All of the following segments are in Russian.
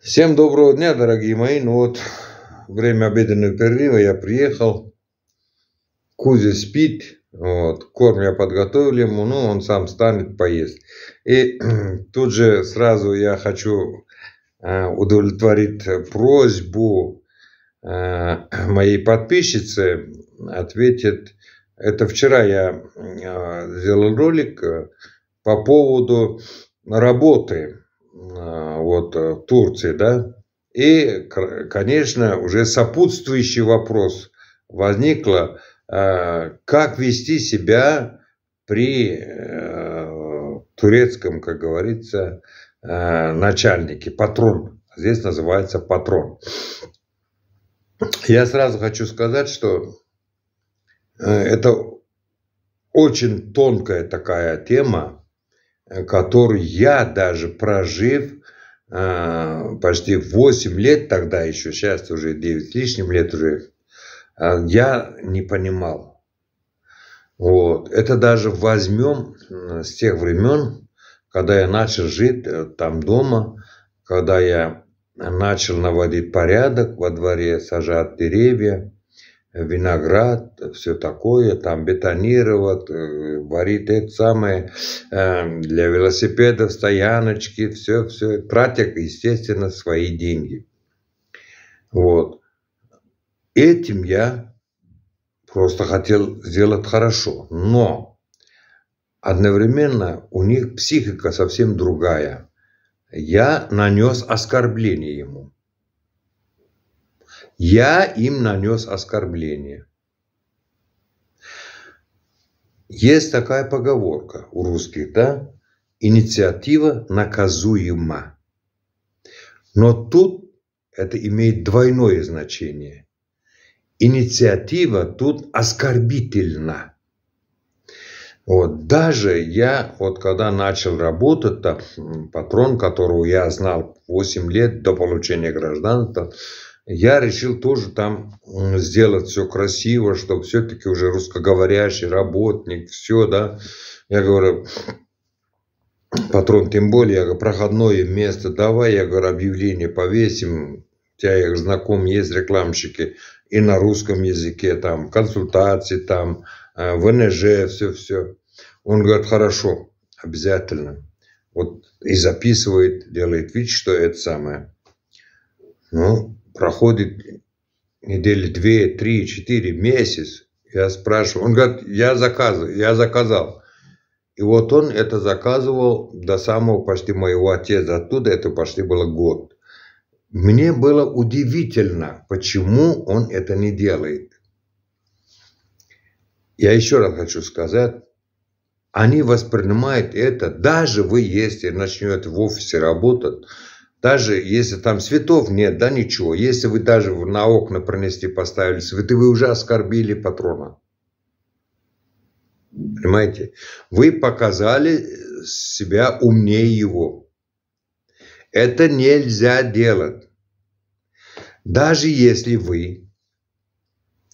Всем доброго дня, дорогие мои. Ну вот, время обеденного перерыва я приехал. Кузя спит. Вот, корм я подготовил ему, ну, он сам станет поесть. И тут же сразу я хочу э, удовлетворить просьбу э, моей подписчицы. Ответит, это вчера я э, сделал ролик по поводу работы вот, в э, Турции, да, и, конечно, уже сопутствующий вопрос возникло, э, как вести себя при э, турецком, как говорится, начальнике, патрон. Здесь называется патрон. Я сразу хочу сказать, что это очень тонкая такая тема, которую я даже прожив а, почти 8 лет тогда еще, сейчас уже 9 с лишним лет уже, а, я не понимал. Вот. Это даже возьмем с тех времен, когда я начал жить э, там дома, когда я начал наводить порядок во дворе, сажать деревья, виноград, все такое, там бетонировать, э, варить это самое, э, для велосипедов, стояночки, все, все, тратя, естественно, свои деньги. Вот. Этим я просто хотел сделать хорошо, но одновременно у них психика совсем другая. Я нанес оскорбление ему я им нанес оскорбление. Есть такая поговорка у русских, да? Инициатива наказуема. Но тут это имеет двойное значение. Инициатива тут оскорбительна. Вот, даже я, вот когда начал работать, то патрон, которого я знал 8 лет до получения гражданства, я решил тоже там сделать все красиво, чтобы все-таки уже русскоговорящий работник, все, да. Я говорю, патрон, тем более, я говорю, проходное место, давай, я говорю, объявление повесим, у тебя, говорю, знаком есть рекламщики, и на русском языке, там, консультации, там, э, ВНЖ, все-все. Он говорит, хорошо, обязательно. Вот и записывает, делает вид, что это самое. Ну, проходит недели две, три, четыре, месяц. Я спрашиваю, он говорит, я заказывал, я заказал. И вот он это заказывал до самого почти моего отца. Оттуда это почти было год. Мне было удивительно, почему он это не делает. Я еще раз хочу сказать, они воспринимают это, даже вы, если начнете в офисе работать, даже если там цветов нет, да ничего. Если вы даже на окна пронести поставили цветы, вы уже оскорбили патрона. Понимаете? Вы показали себя умнее его. Это нельзя делать. Даже если вы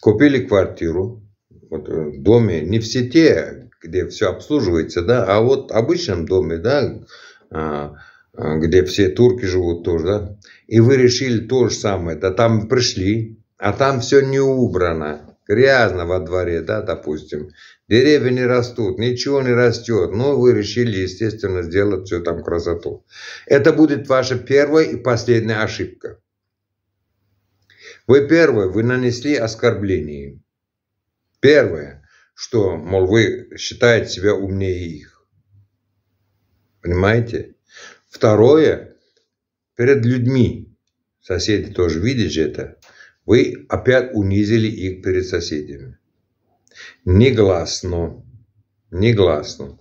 купили квартиру вот, э, в доме, не в сети, где все обслуживается, да, а вот в обычном доме, да, а, где все турки живут тоже, да, и вы решили то же самое, да там пришли, а там все не убрано, грязно во дворе, да, допустим, деревья не растут, ничего не растет, но вы решили, естественно, сделать все там красоту. Это будет ваша первая и последняя ошибка. Вы первое, вы нанесли оскорбление. Первое, что, мол, вы считаете себя умнее их. Понимаете? Второе, перед людьми, соседи тоже видите это, вы опять унизили их перед соседями. Негласно, негласно.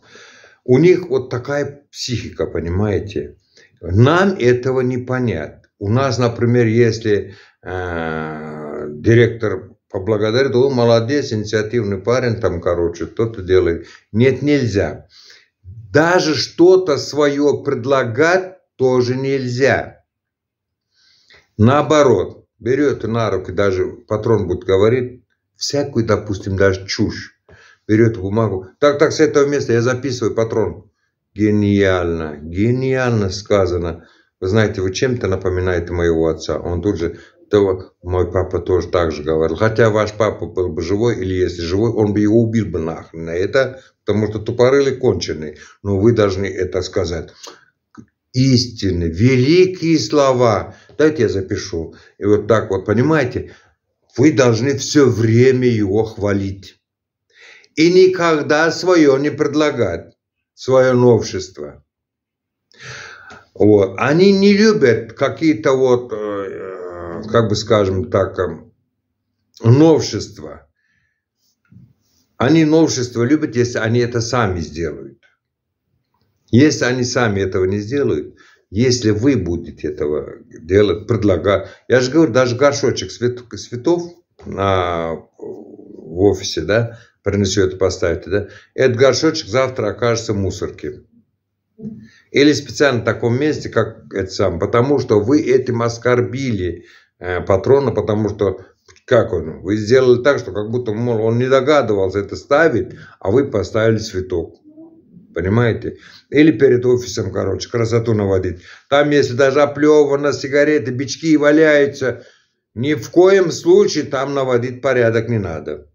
У них вот такая психика, понимаете? Нам этого не понять. У нас, например, если э, директор поблагодарит, он молодец, инициативный парень, там, короче, кто-то делает. Нет, нельзя. Даже что-то свое предлагать тоже нельзя. Наоборот, берет на руки, даже патрон будет говорить, всякую, допустим, даже чушь. Берет бумагу. Так, так, с этого места я записываю патрон. Гениально, гениально сказано. Вы знаете, вы чем-то напоминаете моего отца. Он тут же, то мой папа тоже так же говорил. Хотя ваш папа был бы живой, или если живой, он бы его убил бы нахрен. Это потому что тупорылый конченый. Но вы должны это сказать. Истины, великие слова. Дайте я запишу. И вот так вот, понимаете, вы должны все время его хвалить. И никогда свое не предлагать, свое новшество. Вот. Они не любят какие-то вот, э, как бы скажем так, э, новшества. Они новшества любят, если они это сами сделают. Если они сами этого не сделают, если вы будете этого делать, предлагать. Я же говорю, даже горшочек цветов на, в офисе, да, принесете, поставите, да, этот горшочек завтра окажется в мусорке. Или специально в таком месте, как это сам, потому что вы этим оскорбили патрона, потому что как он, вы сделали так, что как будто мол, он не догадывался это ставить, а вы поставили цветок. Понимаете? Или перед офисом, короче, красоту наводить. Там, если даже оплевано, сигареты, бички валяются, ни в коем случае там наводить порядок не надо.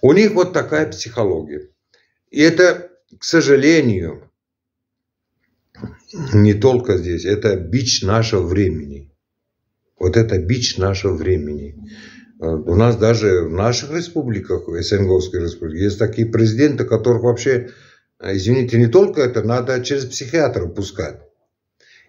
У них вот такая психология. И это, к сожалению, не только здесь, это бич нашего времени. Вот это бич нашего времени. У нас даже в наших республиках, в СНГовской республике, есть такие президенты, которых вообще, извините, не только это, надо через психиатра пускать.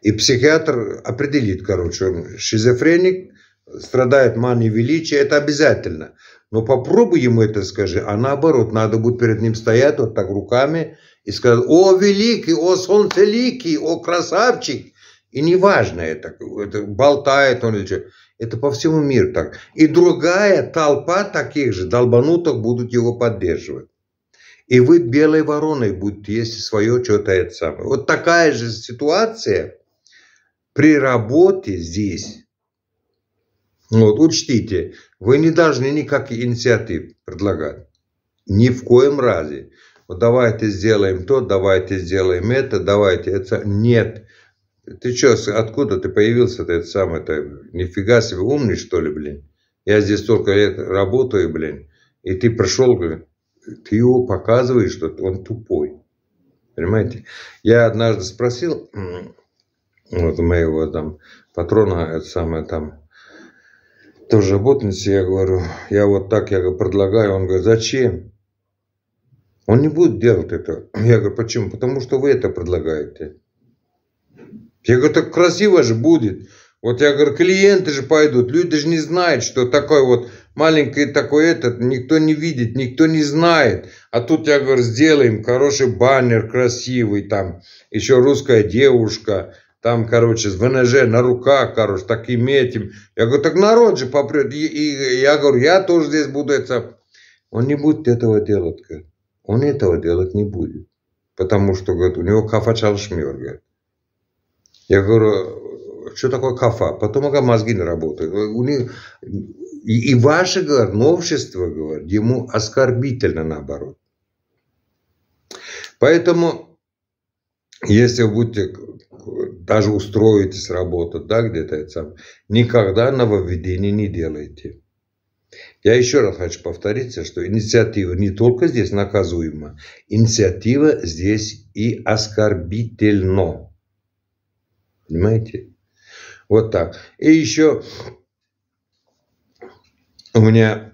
И психиатр определит, короче, шизофреник, страдает манией величия, это обязательно. Но попробуй ему это скажи, а наоборот, надо будет перед ним стоять вот так руками и сказать, о, великий, о, солнцеликий, о, красавчик. И неважно это, это болтает он или что. Это по всему миру так. И другая толпа таких же долбанутых будут его поддерживать. И вы белой вороной будете, если свое что-то это самое. Вот такая же ситуация при работе здесь. Вот, учтите, вы не должны никаких инициатив предлагать. Ни в коем разе вот давайте сделаем то, давайте сделаем это, давайте это. Нет. Ты что, откуда ты появился-то, это самое, это, нифига себе, умный что ли, блин? Я здесь столько лет работаю, блин, и ты пришел, ты его показываешь, что он тупой. Понимаете? Я однажды спросил, вот моего там патрона, это самое там, тоже работницы, я говорю, я вот так, я предлагаю, он говорит, зачем? Он не будет делать это. Я говорю, почему? Потому что вы это предлагаете. Я говорю, так красиво же будет. Вот я говорю, клиенты же пойдут, люди же не знают, что такой вот маленький такой этот, никто не видит, никто не знает. А тут я говорю, сделаем хороший баннер, красивый, там еще русская девушка, там, короче, с ВНЖ на руках, короче, таким этим. Я говорю, так народ же попрет. И, и я говорю, я тоже здесь буду это. Он не будет этого делать, говорит. Он этого делать не будет. Потому что, говорит, у него кафа чалшмер, говорит. Я говорю, что такое кафа? Потом ага, мозги не работают. У них... и, и ваше, говорит, новшество, говорит, ему оскорбительно наоборот. Поэтому, если вы будете даже устроитесь работать, да, где-то это сам, никогда нововведений не делайте. Я еще раз хочу повториться, что инициатива не только здесь наказуема, инициатива здесь и оскорбительно. Понимаете? Вот так. И еще у меня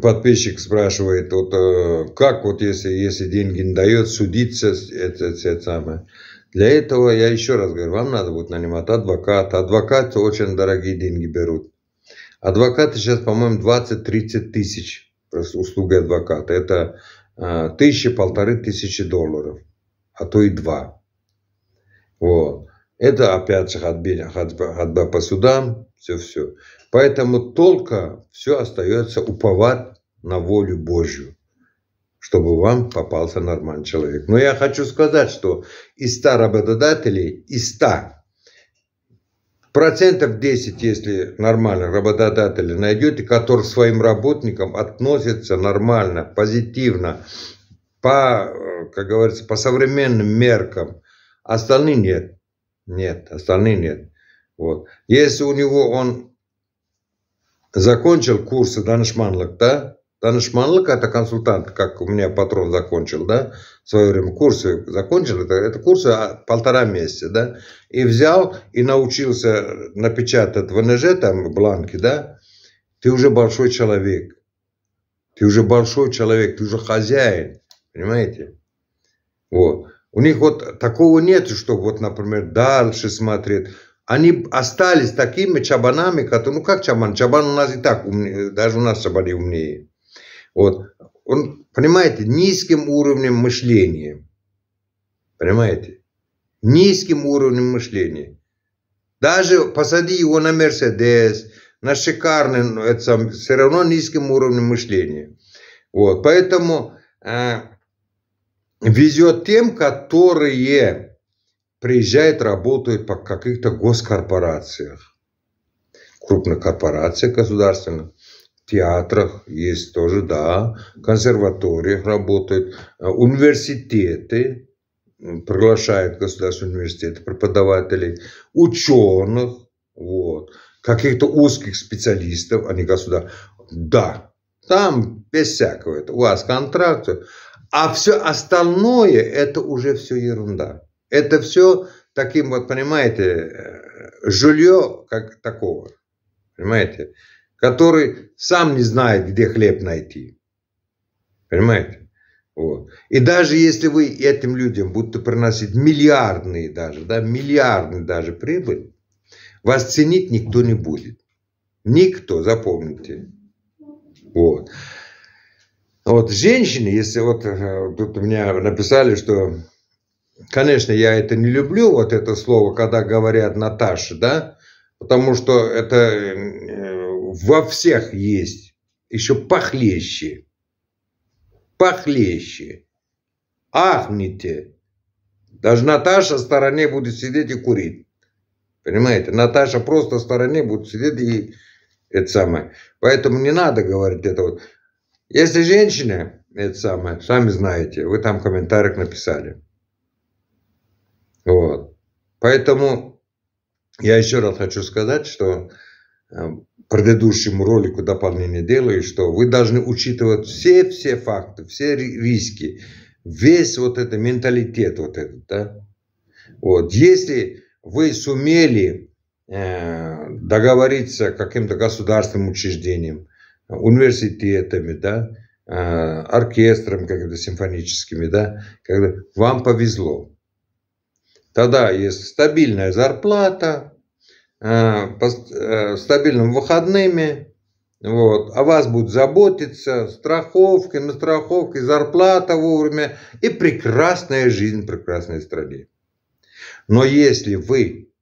подписчик спрашивает, вот э, как вот если, если деньги не дает, судиться, это, это самое. Для этого я еще раз говорю, вам надо будет нанимать адвоката. Адвокаты очень дорогие деньги берут. Адвокаты сейчас, по-моему, 20-30 тысяч услуги адвоката. Это а, тысячи, полторы тысячи долларов, а то и два. Вот. Это опять же ходьба, ходьба по судам, все-все. Поэтому только все остается уповать на волю Божью, чтобы вам попался нормальный человек. Но я хочу сказать, что из 100 работодателей, из 100 Процентов 10, если нормально работодатели найдете, которые своим работникам относятся нормально, позитивно, по, как говорится, по современным меркам, остальные нет. Нет, остальные нет. Вот. Если у него он закончил курсы Данышманлык, да, Данышманлык это консультант, как у меня патрон закончил, да, в свое время курсы закончил, это, это курсы полтора месяца, да, и взял и научился напечатать в НЖ, там, бланки, да, ты уже большой человек, ты уже большой человек, ты уже хозяин, понимаете? Вот. У них вот такого нет, что вот, например, дальше смотреть. Они остались такими чабанами, которые, ну как чабан, чабан у нас и так умнее, даже у нас чабаны умнее. Вот. Он, понимаете, низким уровнем мышления. Понимаете? Низким уровнем мышления. Даже посади его на Мерседес, на шикарный, это все равно низким уровнем мышления. Вот. Поэтому э, везет тем, которые приезжают, работают по каких-то госкорпорациях. Крупных корпорациях государственных театрах есть тоже, да, консерваториях работают, университеты, приглашают государственные университеты преподавателей, ученых, вот, каких-то узких специалистов, а не государств. Да, там без всякого это. У вас контракты. А все остальное, это уже все ерунда. Это все таким вот, понимаете, э, жилье как такого. Понимаете? который сам не знает, где хлеб найти. Понимаете? Вот. И даже если вы этим людям будете приносить миллиардные даже, да, миллиардные даже прибыль, вас ценить никто не будет. Никто, запомните. Вот. Вот женщины, если вот э, тут меня написали, что, конечно, я это не люблю, вот это слово, когда говорят Наташа, да, потому что это э, во всех есть еще похлеще. Похлеще. Ахните. Даже Наташа в стороне будет сидеть и курить. Понимаете? Наташа просто в стороне будет сидеть и это самое. Поэтому не надо говорить это вот. Если женщина, это самое, сами знаете, вы там в комментариях написали. Вот. Поэтому я еще раз хочу сказать, что э, предыдущему ролику дополнение делаю, что вы должны учитывать все-все факты, все риски, весь вот этот менталитет вот этот, да. Вот, если вы сумели э, договориться каким-то государственным учреждением, университетами, да, э, оркестром какими-то симфоническими, да, когда вам повезло. Тогда есть стабильная зарплата, Э, э, стабильными выходными, вот, о вас будут заботиться, страховки, на страховке, зарплата вовремя и прекрасная жизнь в прекрасной стране. Но если вы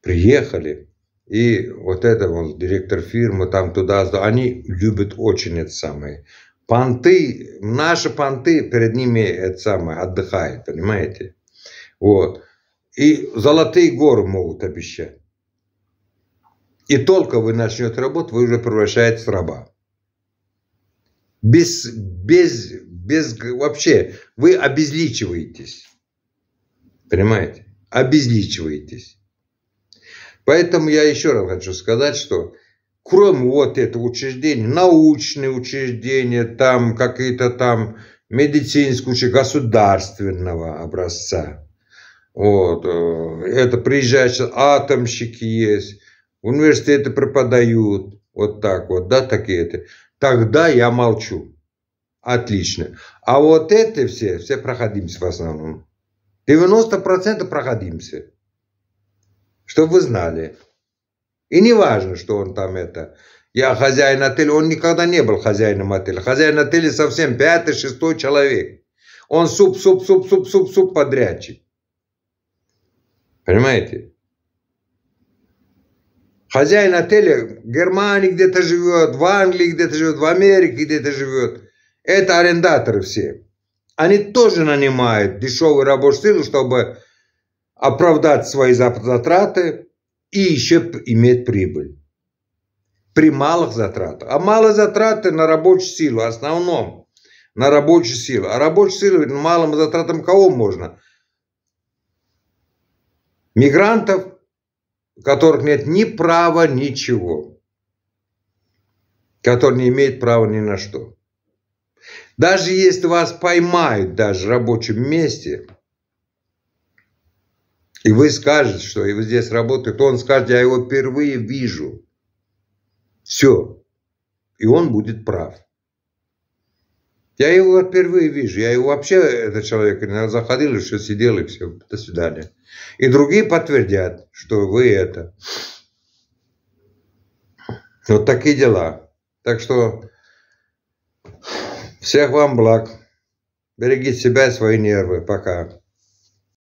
приехали, и вот это вот директор фирмы там туда, они любят очень это самое. Понты, наши понты перед ними это самое отдыхают, понимаете? Вот. И золотые горы могут обещать. И только вы начнете работать, вы уже превращаетесь в раба. Без, без, без, вообще, вы обезличиваетесь. Понимаете? Обезличиваетесь. Поэтому я еще раз хочу сказать, что кроме вот этого учреждения, научные учреждения, там какие-то там медицинские учреждения государственного образца, вот, э, это приезжающие атомщики есть, университеты преподают, вот так вот, да, такие-то, тогда я молчу. Отлично. А вот это все, все проходимся в основном. 90% проходимся. Чтобы вы знали. И не важно, что он там это. Я хозяин отеля, он никогда не был хозяином отеля. Хозяин отеля совсем пятый, шестой человек. Он суп, суп, суп, суп, суп, суп подрядчик. Понимаете? Хозяин отеля в Германии где-то живет, в Англии где-то живет, в Америке где-то живет. Это арендаторы все. Они тоже нанимают дешевую рабочую силу, чтобы оправдать свои затраты и еще иметь прибыль. При малых затратах. А малые затраты на рабочую силу, в основном на рабочую силу. А рабочую силу малым затратам кого можно? Мигрантов, у которых нет ни права, ничего. Которые не имеют права ни на что. Даже если вас поймают даже в рабочем месте, и вы скажете, что вы здесь работает, он скажет, я его впервые вижу. Все. И он будет прав. Я его впервые вижу. Я его вообще, этот человек, заходил, что сидел и все. До свидания. И другие подтвердят, что вы это. Вот такие дела. Так что всех вам благ. Берегите себя и свои нервы. Пока.